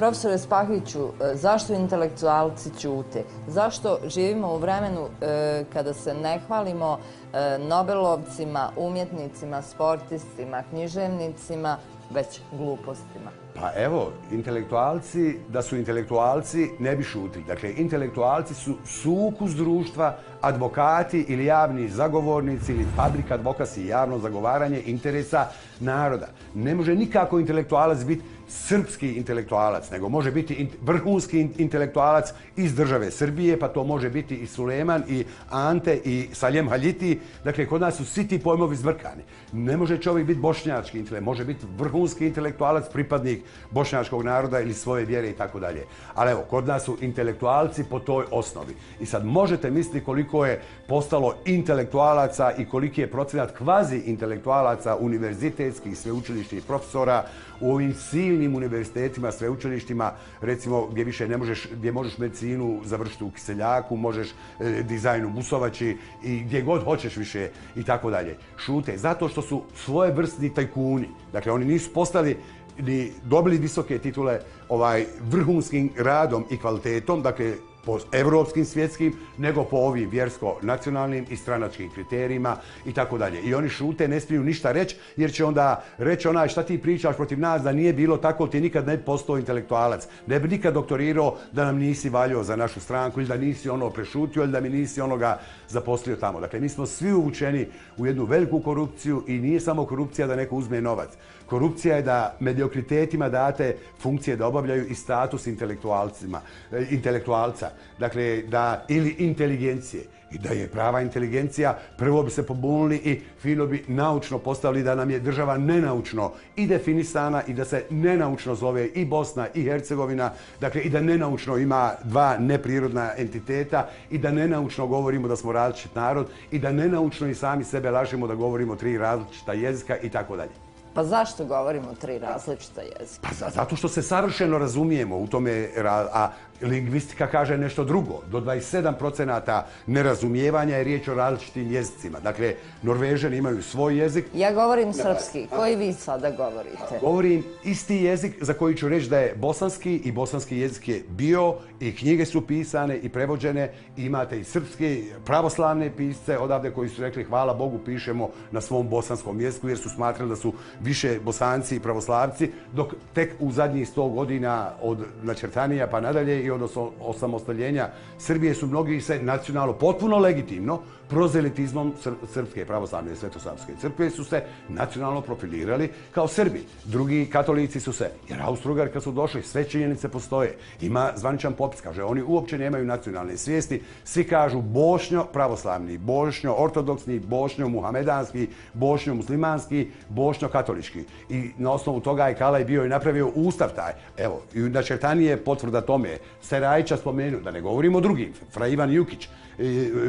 Profesore Spahiću, e, zašto intelektualci ćute? Zašto živimo u vremenu e, kada se ne hvalimo e, Nobelovcima, umjetnicima, sportistima, književnicima, već glupostima? Pa evo, intelektualci, da su intelektualci, ne bi šutili. Dakle, intelektualci su sukus društva, advokati ili javni zagovornici ili public advokasi, javno zagovaranje interesa naroda. Ne može nikako intelektualac biti srpski intelektualac, nego može biti vrhunski intelektualac iz države Srbije, pa to može biti i Suleman, i Ante, i Saljem Haljiti. Dakle, kod nas su svi ti pojmovi zvrkani. Ne može čovjek biti bošnjački intelektualac, može biti vrhunski intelektualac, pripadnik bošnjačkog naroda ili svoje vjere i tako dalje. Ali evo, kod nas su intelektualci po toj osnovi. I sad možete misliti koliko je postalo intelektualaca i koliki je procenat kvazi intelektualaca univerzitetskih, sveučilišnih profesora u ovim silnim univerzitetima, sveučilištima, recimo gdje više ne možeš, gdje možeš medicinu završiti u Kiseljaku, možeš e, dizajn u Busovači i gdje god hoćeš više i tako dalje. Šute, zato što su svoje vrstni tajkuni. Dakle, oni nisu postali ni dobili visoke titule ovaj vrhunskim radom i kvalitetom, dakle po evropskim svjetskim, nego po ovim vjersko-nacionalnim i stranačkim kriterijima i tako dalje. I oni šute, ne smiju ništa reći, jer će onda reći onaj šta ti pričaš protiv nas da nije bilo tako, ti nikad ne postao intelektualac. Ne bi nikad doktorirao da nam nisi valio za našu stranku ili da nisi ono prešutio ili da mi nisi onoga zaposlio tamo. Dakle, mi smo svi uvučeni u jednu veliku korupciju i nije samo korupcija da neko uzme novac. Korupcija je da mediokritetima date funkcije da obavljaju i status intelektualcima, e, intelektualca. Dakle, da, ili inteligencije. I da je prava inteligencija, prvo bi se pobunili i fino bi naučno postavili da nam je država nenaučno i definisana i da se nenaučno zove i Bosna i Hercegovina. Dakle, i da nenaučno ima dva neprirodna entiteta i da nenaučno govorimo da smo različit narod i da nenaučno i sami sebe lažemo da govorimo tri različita jezika i tako dalje. Pa zašto govorimo tri različita jezika? Pa zato što se savršeno razumijemo u tome, a lingvistika kaže nešto drugo. Do 27% nerazumijevanja je riječ o različitim jezicima. Dakle, Norvežani imaju svoj jezik. Ja govorim srpski. Koji vi sada govorite? Govorim isti jezik za koji ću reći da je bosanski i bosanski jezik je bio i knjige su pisane i prevođene. Imate i srpske pravoslavne pisce odavde koji su rekli hvala Bogu pišemo na svom bosanskom jeziku jer su smatrali da su više bosanci i pravoslavci dok tek u zadnjih 100 godina od načrtanija pa nadalje i od osamostaljenja. Srbije su mnogi se nacionalno potpuno legitimno prozelitizmom Srpske pravoslavne svetosavske crkve su se nacionalno profilirali kao Srbi. Drugi katolici su se, jer Austrugar kad su došli, sve činjenice postoje. Ima zvaničan popis, kaže, oni uopće nemaju nacionalne svijesti. Svi kažu bošnjo pravoslavni, bošnjo ortodoksni, bošnjo muhamedanski, bošnjo muslimanski, bošnjo katolički. I na osnovu toga je Kalaj bio i napravio ustav taj. Evo, i na čertanije potvrda tome. Serajča spomenu, da ne govorimo o drugim, Fra Ivan Jukić,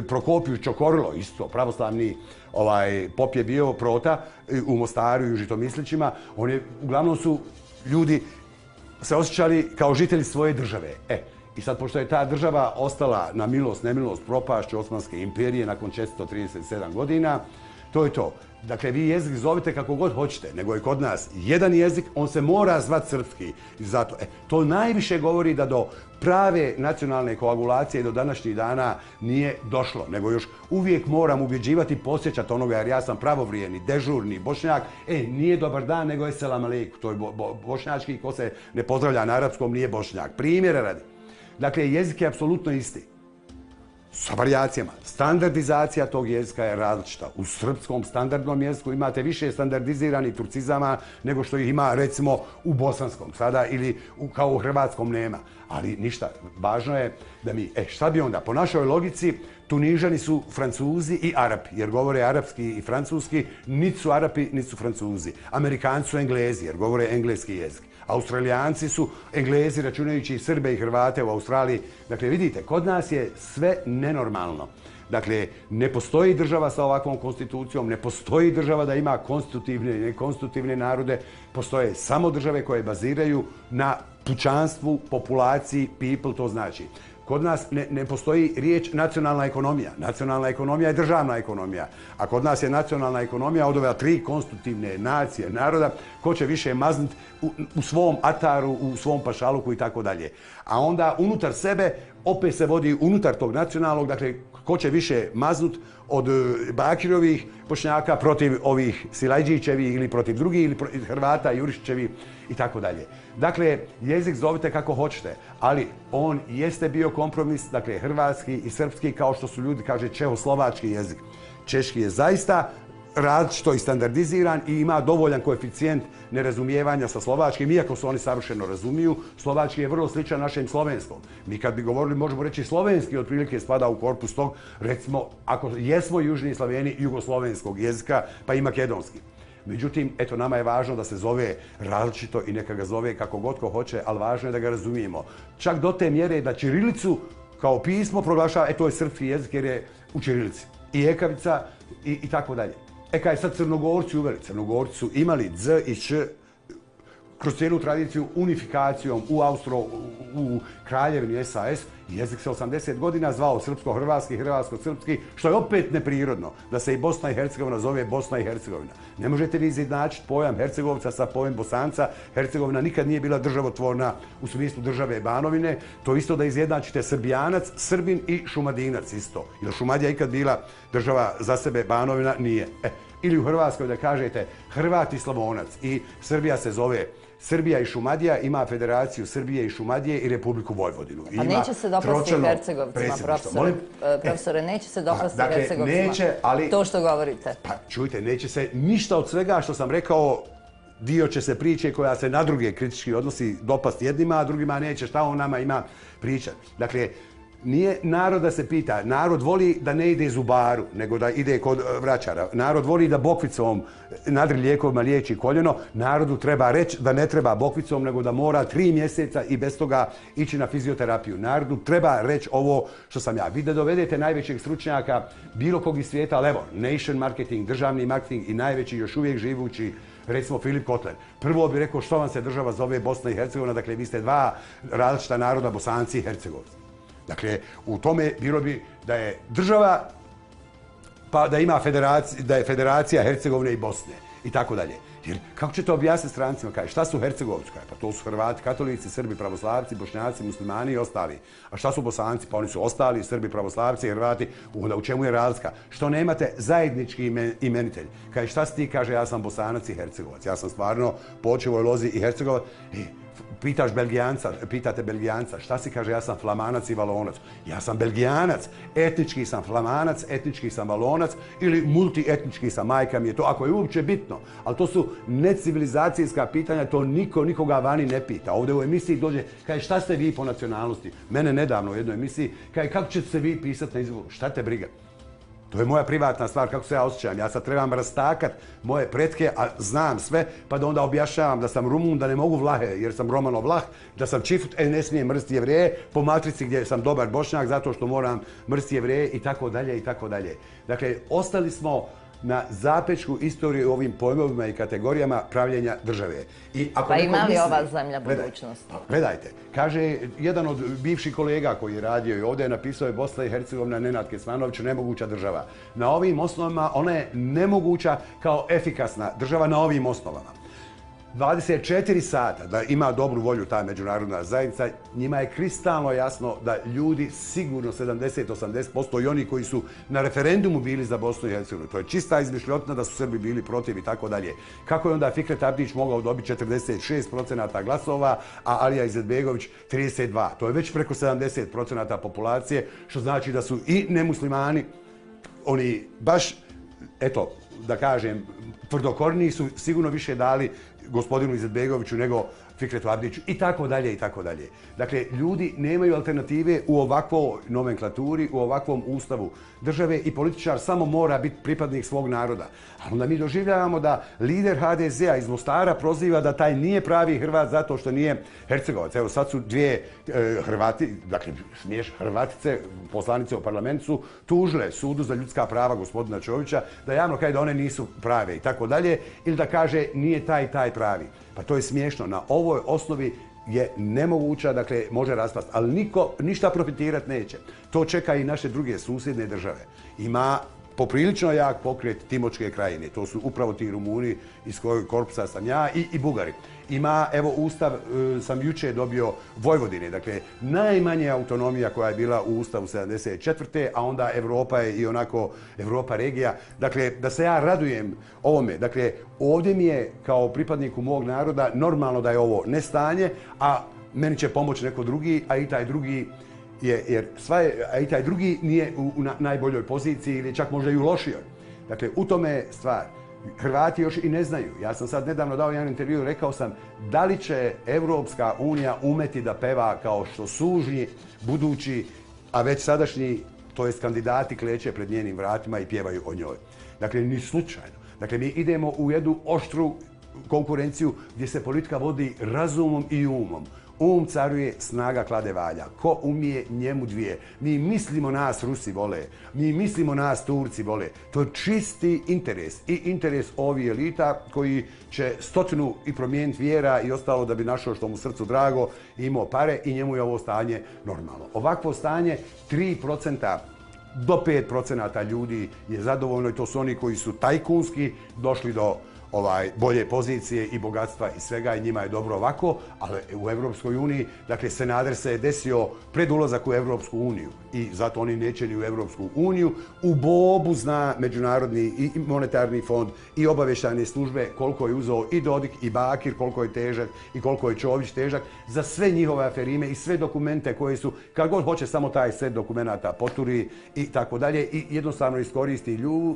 Prokopiju Čokorilo, isto pravoslavni ovaj, pop je bio prota u Mostaru i u Žitomislićima. Oni uglavnom su ljudi se osjećali kao žitelji svoje države. E, I sad, pošto je ta država ostala na milost, nemilost, propašću Osmanske imperije nakon 437 godina, to je to. Dakle, vi jezik zovite kako god hoćete, nego je kod nas jedan jezik, on se mora zvat srpski. Zato, e, to najviše govori da do prave nacionalne koagulacije do današnjih dana nije došlo, nego još uvijek moram ubjeđivati, posjećati onoga, jer ja sam pravovrijeni, dežurni, bošnjak, e, nije dobar dan, nego je selam aleikum, to je bo, bo, bošnjački, ko se ne pozdravlja na arapskom, nije bošnjak. Primjer radi. Dakle, jezik je apsolutno isti sa varijacijama. Standardizacija tog jezika je različita. U srpskom standardnom jeziku imate više standardiziranih turcizama nego što ih ima recimo u bosanskom sada ili u, kao u hrvatskom nema. Ali ništa, važno je da mi, e šta bi onda, po našoj logici, Tunižani su Francuzi i Arapi, jer govore arapski i francuski, niti su Arapi, niti su Francuzi. Amerikanci su Englezi, jer govore engleski jezik. Australijanci su Englezi, računajući i Srbe i Hrvate u Australiji. Dakle, vidite, kod nas je sve nenormalno. Dakle, ne postoji država sa ovakvom konstitucijom, ne postoji država da ima konstitutivne i nekonstitutivne narode, postoje samo države koje baziraju na pućanstvu, populaciji, people, to znači Kod nas ne, ne postoji riječ nacionalna ekonomija. Nacionalna ekonomija je državna ekonomija. A kod nas je nacionalna ekonomija od ove tri konstitutivne nacije, naroda, ko će više maznit u, u svom ataru, u svom pašaluku i tako dalje. A onda unutar sebe opet se vodi unutar tog nacionalnog, dakle, ko će više maznut od e, Bakirovih pošnjaka protiv ovih Silajđićevi ili protiv drugih ili protiv Hrvata, Jurišićevi i tako dalje. Dakle, jezik zovite kako hoćete, ali on jeste bio kompromis, dakle, hrvatski i srpski, kao što su ljudi, kaže, čehoslovački jezik. Češki je zaista različito i standardiziran i ima dovoljan koeficijent nerazumijevanja sa slovačkim, iako se oni savršeno razumiju. Slovački je vrlo sličan našem slovenskom. Mi kad bi govorili, možemo reći slovenski, otprilike spada u korpus tog, recimo, ako jesmo južni slaveni jugoslovenskog jezika, pa i makedonski. Međutim, eto, nama je važno da se zove različito i neka ga zove kako god ko hoće, ali važno je da ga razumijemo. Čak do te mjere da Čirilicu kao pismo proglašava, e, to je srpski jezik jer je u Čirilici. I Ekavica i, i tako dalje. E, kaj sad Crnogorci uveli? Crnogorci su imali dz i Č kroz cijelu tradiciju unifikacijom u Austro, u Kraljevini SAS, jezik se 80 godina zvao srpsko-hrvatski, hrvatsko-srpski, što je opet neprirodno da se i Bosna i Hercegovina zove Bosna i Hercegovina. Ne možete vi izjednačiti pojam Hercegovca sa pojem Bosanca. Hercegovina nikad nije bila državotvorna u smislu države Banovine. To isto da izjednačite Srbijanac, Srbin i Šumadinac isto. Ili Šumadija ikad bila država za sebe Banovina? Nije. E, ili u Hrvatskoj da kažete Hrvat i Slavonac i Srbija se zove Srbija i Šumadija ima federaciju Srbije i Šumadije i Republiku Vojvodinu. Pa neće se dopasti Hercegovcima, profesore. E, profesore, neće se dopasti dakle, Hercegovcima neće, ali, to što govorite. Pa čujte, neće se ništa od svega što sam rekao dio će se priče koja se na druge kritički odnosi dopasti jednima, a drugima neće. Šta on nama ima pričati? Dakle, nije narod da se pita. Narod voli da ne ide zubaru, nego da ide kod e, vraćara. Narod voli da bokvicom e, nadri lijekovima liječi koljeno. Narodu treba reći da ne treba bokvicom, nego da mora tri mjeseca i bez toga ići na fizioterapiju. Narodu treba reći ovo što sam ja. Vi da dovedete najvećeg stručnjaka bilo kog iz svijeta, ali evo, nation marketing, državni marketing i najveći još uvijek živući recimo Filip Kotler. Prvo bi rekao što vam se država zove Bosna i Hercegovina, dakle vi ste dva različita naroda, Bosanci i Hercegovci. Dakle, u tome bilo bi da je država, pa da ima federacija, da je federacija Hercegovine i Bosne i tako dalje. Jer kako će to objasniti strancima, kaj, šta su Hercegovci? Kaj, pa to su Hrvati, katolici, Srbi, pravoslavci, bošnjaci, muslimani i ostali. A šta su bosanci? Pa oni su ostali, Srbi, pravoslavci, Hrvati. Onda u čemu je razlika? Što nemate zajednički imenitelj? Kaj, šta si ti, kaže, ja sam bosanac i Hercegovac. Ja sam stvarno počeo u lozi i Hercegovac. E, pitaš Belgijanca, pitate Belgijanca, šta si kaže, ja sam flamanac i valonac. Ja sam Belgijanac, etnički sam flamanac, etnički sam valonac ili multietnički sam, majka mi je to, ako je uopće bitno. Ali to su necivilizacijska pitanja, to niko nikoga vani ne pita. Ovdje u emisiji dođe, kaže, šta ste vi po nacionalnosti? Mene nedavno u jednoj emisiji, kaže, kako ćete se vi pisati na izvoru? Šta te briga? To je moja privatna stvar, kako se ja osjećam. Ja sad trebam rastakat moje pretke, a znam sve, pa da onda objašnjavam da sam Rumun, da ne mogu Vlahe, jer sam Romano Vlah, da sam Čifut, e, ne smijem mrsti jevreje, po matrici gdje sam dobar bošnjak, zato što moram mrsti jevreje i tako dalje i tako dalje. Dakle, ostali smo na zapečku istorije u ovim pojmovima i kategorijama pravljenja države. I ako pa ima li ova zemlja budućnost? Pa, gledajte, kaže jedan od bivših kolega koji je radio i ovdje je napisao je Bosna i Hercegovina Nenad Kesmanović nemoguća država. Na ovim osnovama ona je nemoguća kao efikasna država na ovim osnovama. 24 sata da ima dobru volju ta međunarodna zajednica, njima je kristalno jasno da ljudi sigurno 70-80% i oni koji su na referendumu bili za Bosnu i Hercegovinu. To je čista izmišljotna da su Srbi bili protiv i tako dalje. Kako je onda Fikret Abdić mogao dobiti 46% glasova, a Alija Izetbegović 32%? To je već preko 70% populacije, što znači da su i nemuslimani, oni baš, eto, da kažem, tvrdokorniji su sigurno više dali gospodinu Izetbegoviću nego Fikretu Abdiću i tako dalje i tako dalje. Dakle, ljudi nemaju alternative u ovakvoj nomenklaturi, u ovakvom ustavu države i političar samo mora biti pripadnik svog naroda. A onda mi doživljavamo da lider HDZ-a iz Mostara proziva da taj nije pravi Hrvat zato što nije Hercegovac. Evo sad su dvije e, Hrvati, dakle smiješ Hrvatice, poslanice u parlamentu su tužile sudu za ljudska prava gospodina Čovića da javno kaže da one nisu prave i tako dalje ili da kaže nije taj taj pravi. Pa to je smiješno. Na ovoj osnovi je nemoguća, dakle, može raspast, ali niko ništa profitirat neće. To čeka i naše druge susjedne države. Ima poprilično jak pokret Timočke krajine. To su upravo ti Rumuni iz kojeg korpusa sam ja i, i Bugari. Ima, evo, ustav e, sam juče dobio Vojvodine. Dakle, najmanje autonomija koja je bila u ustavu 74. A onda Evropa je i onako Evropa regija. Dakle, da se ja radujem ovome. Dakle, ovdje mi je kao pripadniku mog naroda normalno da je ovo nestanje, a meni će pomoći neko drugi, a i taj drugi je, jer sva je, a i taj drugi nije u, u na, najboljoj poziciji ili čak možda i u lošijoj. Dakle, u tome je stvar. Hrvati još i ne znaju. Ja sam sad nedavno dao jedan intervju i rekao sam da li će Evropska unija umeti da peva kao što sužnji budući, a već sadašnji, to jest kandidati kleće pred njenim vratima i pjevaju o njoj. Dakle, ni slučajno. Dakle, mi idemo u jednu oštru konkurenciju gdje se politika vodi razumom i umom. Um caruje, snaga klade valja. Ko umije, njemu dvije. Mi mislimo nas Rusi vole. Mi mislimo nas Turci vole. To je čisti interes. I interes ovi elita koji će stotinu i promijeniti vjera i ostalo da bi našao što mu srcu drago imao pare i njemu je ovo stanje normalno. Ovakvo stanje 3% do 5% ljudi je zadovoljno i to su oni koji su tajkunski došli do ovaj bolje pozicije i bogatstva i svega i njima je dobro ovako, ali u Evropskoj uniji, dakle, Senader se je desio pred ulazak u Evropsku uniju i zato oni neće ni u Evropsku uniju. U Bobu zna Međunarodni i monetarni fond i obaveštane službe koliko je uzao i Dodik i Bakir, koliko je težak i koliko je Čović težak za sve njihove aferime i sve dokumente koje su, kad god hoće samo taj set dokumenta poturi i tako dalje i jednostavno iskoristi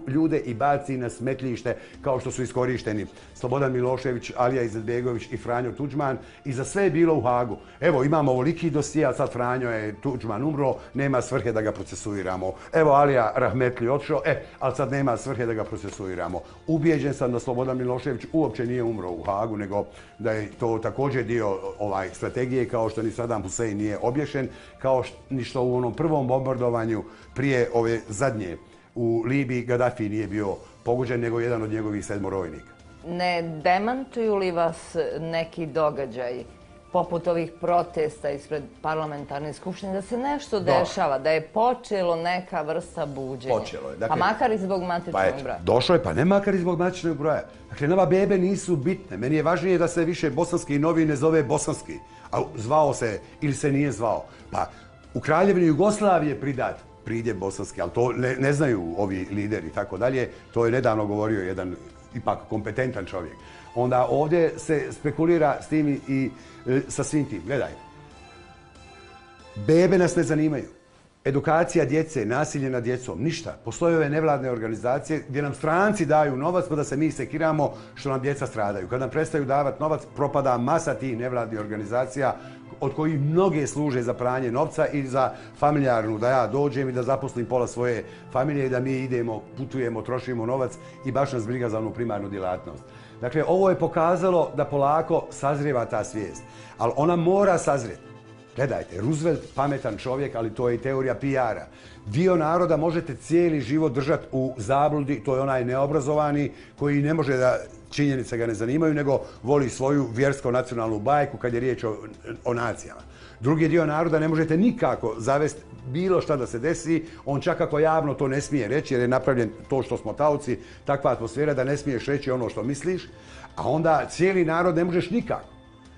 ljude i baci na smetljište kao što su iskorišteni uništeni. Slobodan Milošević, Alija Izetbegović i Franjo Tuđman i za sve je bilo u Hagu. Evo, imamo ovoliki dosija, sad Franjo je Tuđman umro, nema svrhe da ga procesuiramo. Evo, Alija Rahmetli odšao, e, ali sad nema svrhe da ga procesuiramo. Ubijeđen sam da Slobodan Milošević uopće nije umro u Hagu, nego da je to također dio ovaj strategije, kao što ni Saddam Hussein nije obješen, kao ni što u onom prvom bombardovanju prije ove zadnje u Libiji Gaddafi nije bio pogođen, nego jedan od njegovih sedmorojnika ne demantuju li vas neki događaj poput ovih protesta ispred parlamentarne skupštine, da se nešto dešava, da je počelo neka vrsta buđenja. Počelo je. Dakle, pa makar i zbog matičnog pa broja. Došlo je, pa ne makar i zbog matičnog broja. Dakle, nama bebe nisu bitne. Meni je važnije da se više bosanski novi ne zove bosanski. A zvao se ili se nije zvao. Pa u Kraljevini Jugoslavije pridat pridje bosanski, ali to ne, ne znaju ovi lideri i tako dalje. To je nedavno govorio jedan ipak kompetentan čovjek. Onda ovdje se spekulira s tim i i e, sa svim tim. Gledaj, bebe nas ne zanimaju. Edukacija djece, nasilje nad djecom, ništa. Postoje ove nevladne organizacije gdje nam stranci daju novac pa da se mi sekiramo što nam djeca stradaju. Kad nam prestaju davati novac, propada masa tih nevladnih organizacija od kojih mnoge služe za pranje novca i za familijarnu, da ja dođem i da zaposlim pola svoje familije i da mi idemo, putujemo, trošimo novac i baš nas briga za onu primarnu djelatnost. Dakle, ovo je pokazalo da polako sazrijeva ta svijest, ali ona mora sazrijeti. Gledajte, Roosevelt pametan čovjek, ali to je i teorija PR-a. Dio naroda možete cijeli život držati u zabludi, to je onaj neobrazovani koji ne može da činjenice ga ne zanimaju, nego voli svoju vjersko-nacionalnu bajku kad je riječ o, o nacijama. Drugi dio naroda ne možete nikako zavesti bilo šta da se desi, on čak ako javno to ne smije reći, jer je napravljen to što smo tauci, takva atmosfera da ne smiješ reći ono što misliš, a onda cijeli narod ne možeš nikako.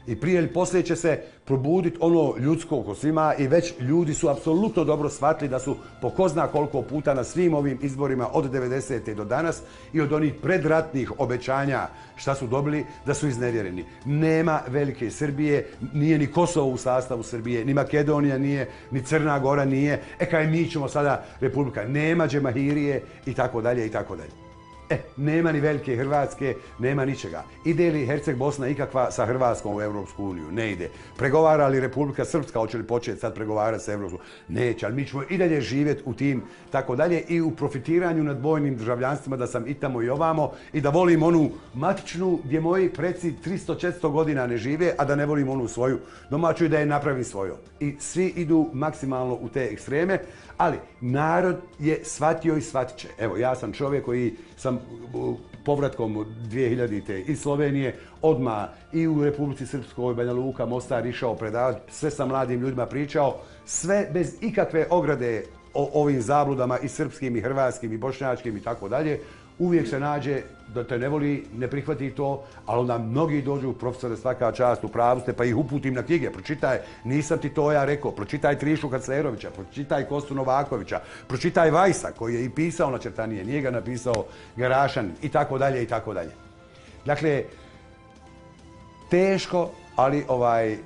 I prije ili poslije će se probuditi ono ljudsko ko svima i već ljudi su apsolutno dobro shvatili da su po ko zna koliko puta na svim ovim izborima od 90. do danas i od onih predratnih obećanja šta su dobili, da su iznevjereni. Nema velike Srbije, nije ni Kosovo u sastavu Srbije, ni Makedonija nije, ni Crna Gora nije. E kaj mi ćemo sada Republika, nema Džemahirije i tako dalje i tako dalje. E, nema ni velike Hrvatske, nema ničega. Ide li Herceg Bosna ikakva sa Hrvatskom u Evropsku uniju? Ne ide. Pregovara li Republika Srpska, hoće li početi sad pregovarati sa Evropskom? Neće, ali mi ćemo i dalje živjeti u tim tako dalje i u profitiranju nad bojnim državljanstvima da sam i tamo i ovamo i da volim onu matičnu gdje moji preci 300-400 godina ne žive, a da ne volim onu svoju domaću i da je napravim svoju. I svi idu maksimalno u te ekstreme, ali narod je shvatio i shvatit će. Evo, ja sam čovjek koji sam povratkom 2000-te iz Slovenije, odma i u Republici Srpskoj, Banja Luka, Mostar išao predavati, sve sa mladim ljudima pričao, sve bez ikakve ograde o ovim zabludama i srpskim i hrvatskim i bošnjačkim i tako dalje, uvijek se nađe da te ne voli, ne prihvati to, ali onda mnogi dođu, profesore, svaka čast, u pravu ste, pa ih uputim na knjige, pročitaj, nisam ti to ja rekao, pročitaj Trišu Kaclerovića, pročitaj Kostu Novakovića, pročitaj Vajsa, koji je i pisao na Čertanije, nije ga napisao Garašan, i tako dalje, i tako dalje. Dakle, teško, ali ovaj,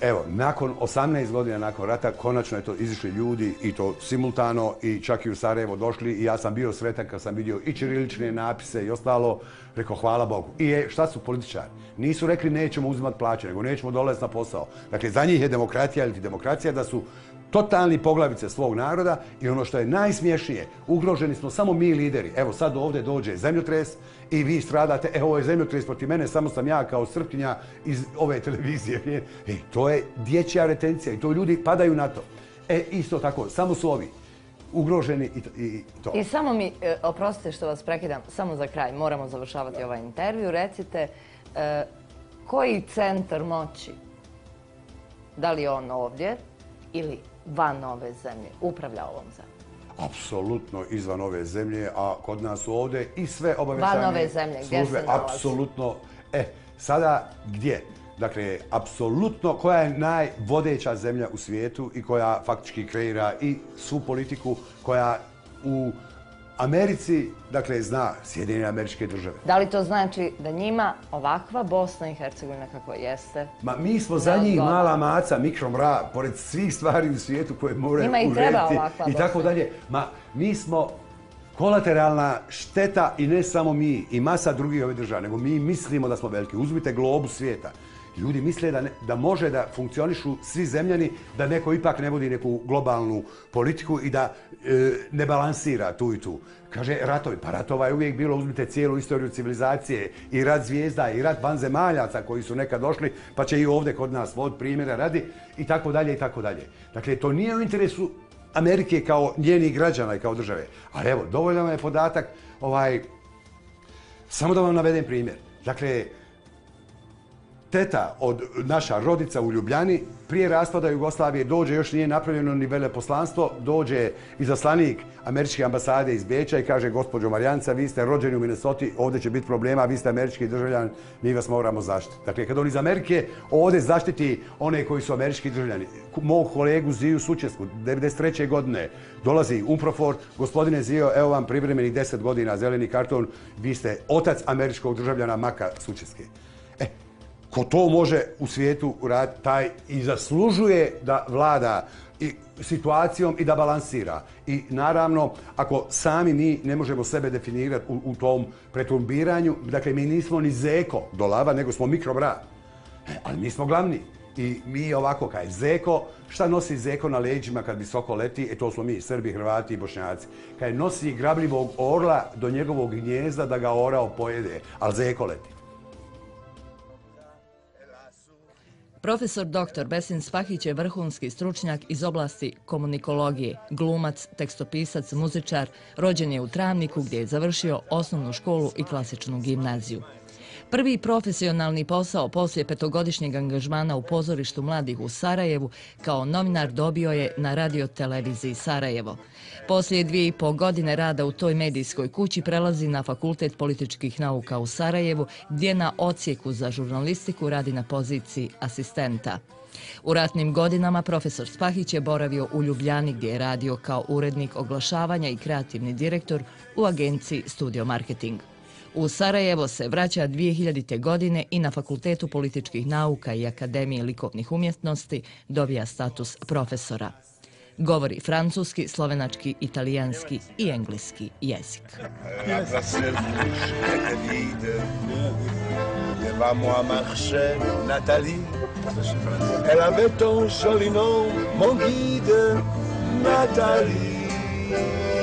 Evo, nakon 18 godina nakon rata, konačno je to izišli ljudi i to simultano i čak i u Sarajevo došli i ja sam bio sretan kad sam vidio i čirilične napise i ostalo, rekao hvala Bogu. I je, šta su političari? Nisu rekli nećemo uzimati plaće, nego nećemo dolaziti na posao. Dakle, za njih je demokratija ili demokracija da su totalni poglavice svog naroda i ono što je najsmješnije, ugroženi smo samo mi lideri. Evo sad ovdje dođe zemljotres i vi stradate, evo ovo je zemljotres proti mene, samo sam ja kao srpkinja iz ove televizije. E, to je dječja retencija i to ljudi padaju na to. E, isto tako, samo su ovi ugroženi i, i to. I samo mi, e, oprostite što vas prekidam, samo za kraj, moramo završavati ovaj intervju. Recite, e, koji centar moći, da li on ovdje ili van ove zemlje, upravlja ovom zemlje? Apsolutno izvan ove zemlje, a kod nas ovdje i sve obaveštanje Van ove zemlje, gdje se nalazi? Apsolutno. E, sada gdje? Dakle, apsolutno koja je najvodeća zemlja u svijetu i koja faktički kreira i svu politiku koja u Americi, dakle, zna Sjedinjene američke države. Da li to znači da njima ovakva Bosna i Hercegovina kako jeste? Ma mi smo za njih mala maca, mikro mra, pored svih stvari u svijetu koje moraju urediti. Njima i treba ovakva I tako dalje. Ma mi smo kolateralna šteta i ne samo mi i masa drugih ove države, nego mi mislimo da smo veliki. Uzmite globu svijeta ljudi misle da, ne, da može da funkcionišu svi zemljani, da neko ipak ne vodi neku globalnu politiku i da e, ne balansira tu i tu. Kaže, ratovi. Pa ratova je uvijek bilo, uzmite cijelu istoriju civilizacije i rat zvijezda i rat vanzemaljaca koji su nekad došli, pa će i ovdje kod nas vod primjera radi i tako dalje i tako dalje. Dakle, to nije u interesu Amerike kao njenih građana i kao države. Ali evo, dovoljno je podatak, ovaj, samo da vam navedem primjer. Dakle, teta od naša rodica u Ljubljani, prije raspada Jugoslavije dođe, još nije napravljeno ni veleposlanstvo, dođe izaslanik američke ambasade iz Beća i kaže, gospođo Marijanca, vi ste rođeni u Minnesota, ovdje će biti problema, vi ste američki državljan, mi vas moramo zaštiti. Dakle, kad on iz Amerike ovdje zaštiti one koji su američki državljani, mog kolegu Ziju Sučesku, 93. godine, dolazi Umprofor, gospodine Zio, evo vam privremenih 10 godina, zeleni karton, vi ste otac američkog državljana Maka Sučeske e, ko to može u svijetu uraditi, taj i zaslužuje da vlada i situacijom i da balansira. I naravno, ako sami mi ne možemo sebe definirati u, u tom pretumbiranju, dakle, mi nismo ni zeko do lava, nego smo mikrobra. E, ali mi smo glavni. I mi ovako, kaj zeko, šta nosi zeko na leđima kad visoko leti, e to smo mi, Srbi, Hrvati i Bošnjaci. Kaj nosi grabljivog orla do njegovog gnjezda da ga orao pojede, ali zeko leti. Profesor dr. Besin Spahić je vrhunski stručnjak iz oblasti komunikologije, glumac, tekstopisac, muzičar, rođen je u Travniku gdje je završio osnovnu školu i klasičnu gimnaziju. Prvi profesionalni posao poslije petogodišnjeg angažmana u pozorištu mladih u Sarajevu kao novinar dobio je na radioteleviziji Sarajevo. Poslije dvije i pol godine rada u toj medijskoj kući prelazi na Fakultet političkih nauka u Sarajevu gdje na ocijeku za žurnalistiku radi na poziciji asistenta. U ratnim godinama profesor Spahić je boravio u Ljubljani gdje je radio kao urednik oglašavanja i kreativni direktor u agenciji Studio Marketing. U Sarajevo se vraća 2000. godine i na Fakultetu političkih nauka i Akademije likovnih umjetnosti dobija status profesora. Govori francuski, slovenački, italijanski i engleski jezik. moi marcher, Nathalie. Elle avait ton joli nom, mon guide, Nathalie.